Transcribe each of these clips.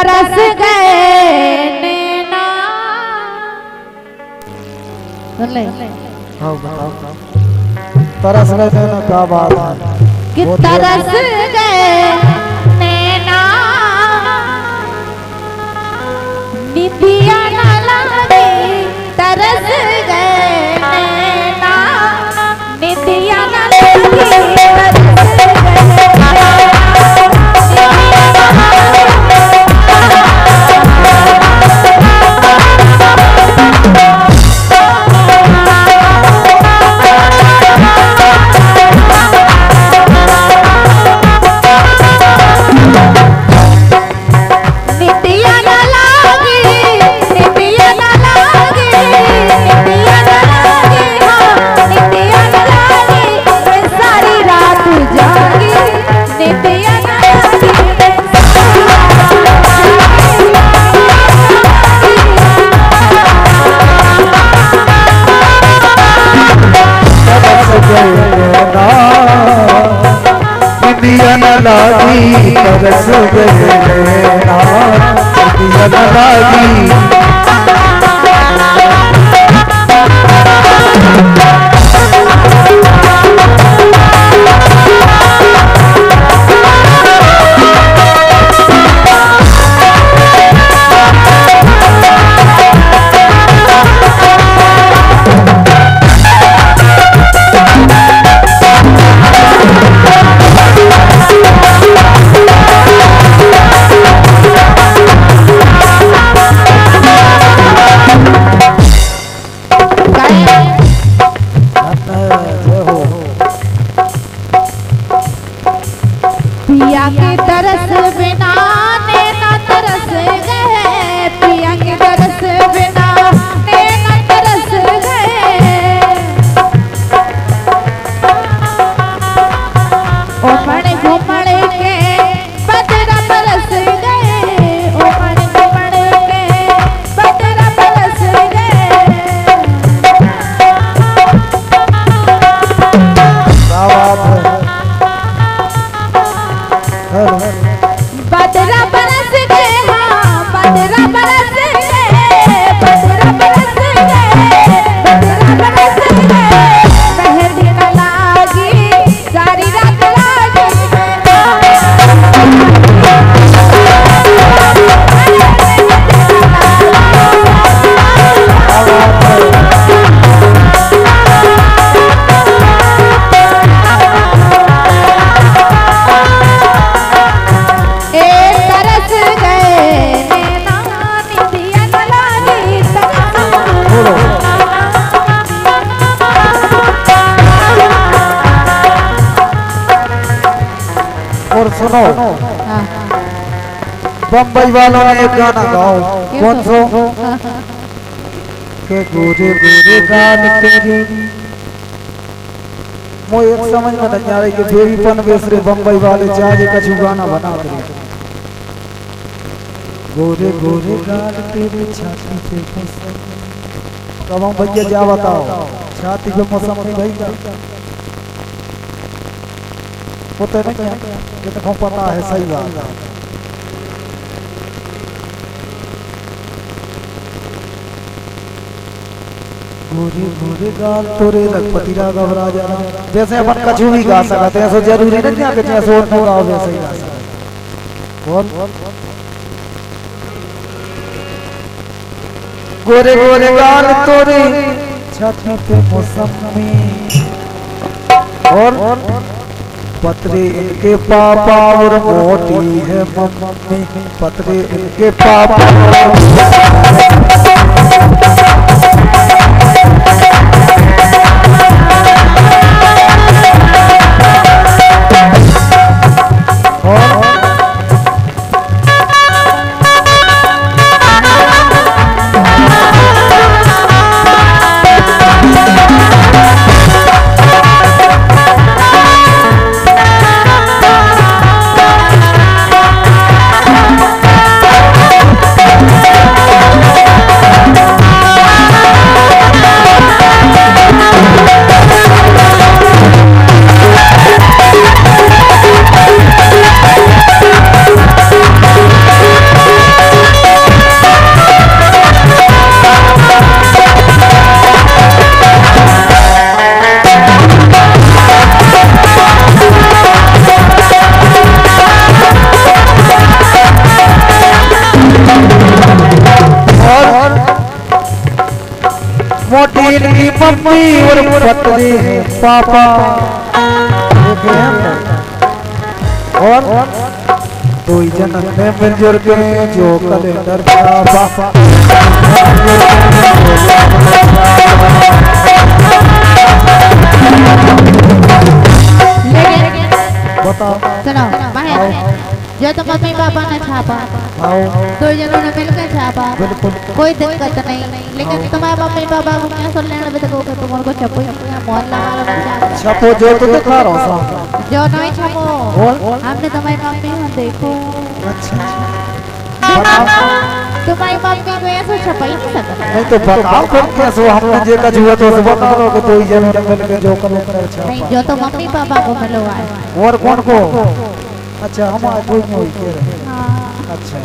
तरस गए नैना। सुन हाँ बताओ तरस गए थे क्या बात है। कि तरस गए नैना। निधिया लागी तरस गए नैना इंडिया लागी पिया के तरस बिना नैना तरस गए पिया के सुनो बम्बई वालों ने एक गाना गाओ। कौन सो के गोरे गोरे गान तेरी। मो एक समझ में नहीं आ रही कि बेबी पन बेसरे बम्बई वाले चाहे कछु गाना बना करे गोरे गोरे गान तेरी छाती पे कब हम भैया जा बताओ छाती पे मौसम भाई होता नहीं क्या तो हमको पता है सही बात है गोरे गोरे गाल तोरे रघुपति राघव राजा। जैसे अपन कछु भी गा सकते हैं सो ज़रूरी नहीं क्या कि जैसे और पूरा हो वैसे ही गा सकते हैं। कौन गोरे गोरे गाल तोरे छाती पे मौसमी और पतरे इनके पापा और मोटी है मम्मी। पतरे इनके पापा बकील की मम्मी और पतले हैं पापा। और दो ही जन्म में मिलजुल के जो छापा लेकिन बताओ। सुनो महेश जो तो मम्मी छापा। आओ दो जनों ने मिलकर छापा। कोई दिक्कत नहीं। लेकिन तुम्हारे मम्मी पापा को क्या सुन लेना भी तो तुमको को छपो मोहन लगा लो छपो। जो तो दिखा रहा हूँ जो नहीं छपो। हमने तुम्हारी मम्मी को देखो। अच्छा बताओ। तुम्हारी मम्मी को ऐसे छपा ही नहीं सकता। नहीं तो बताओ फिर कैसे हमने जे का जुआ तो बता दो कि दो ही जन्म में मिल के जो कैलेंडर नहीं जो तो मम्मी पापा को मिलवाए और कौन को? अच्छा हम आज कोई नहीं हाँ अच्छा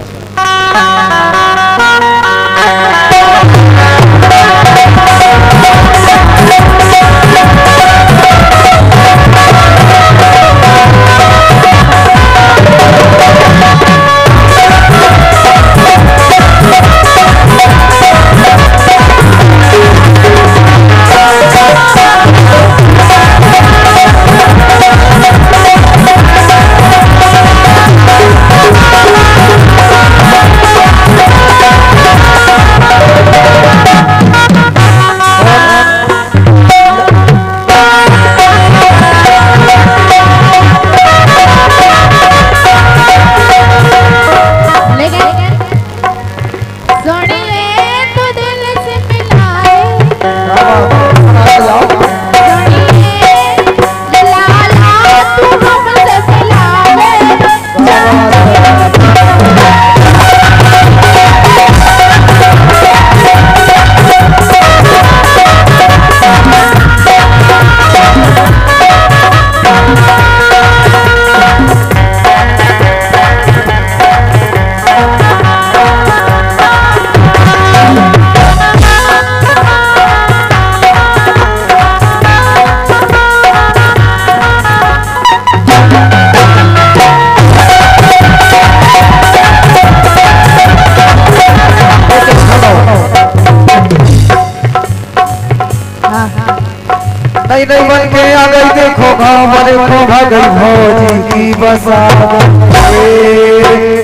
नहीं नहीं बन के आ गई देखो गाँव बने खो गई भौजी की बसा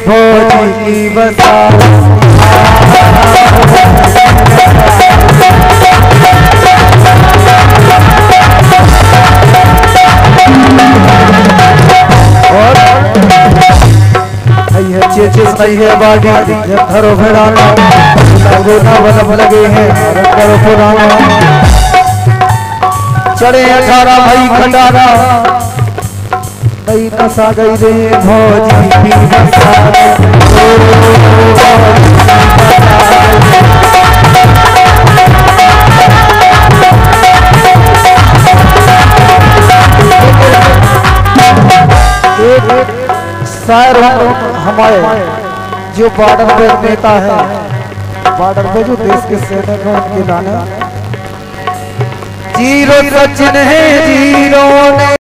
भौजी की बसा है चे चे सही है बाडी जब धरो भेड़ाना। लगो ना बलब लगे हैं रंग करो पुराना। चढ़े अठारह भाई खंडारा। नई नशा गई रे भौजी की शायर हमारे जो बॉर्डर पे नेता है बॉर्डर पे जो देश के सैनिक हैं उनके गाने ज़ीरो सचिन है ज़ीरो ने।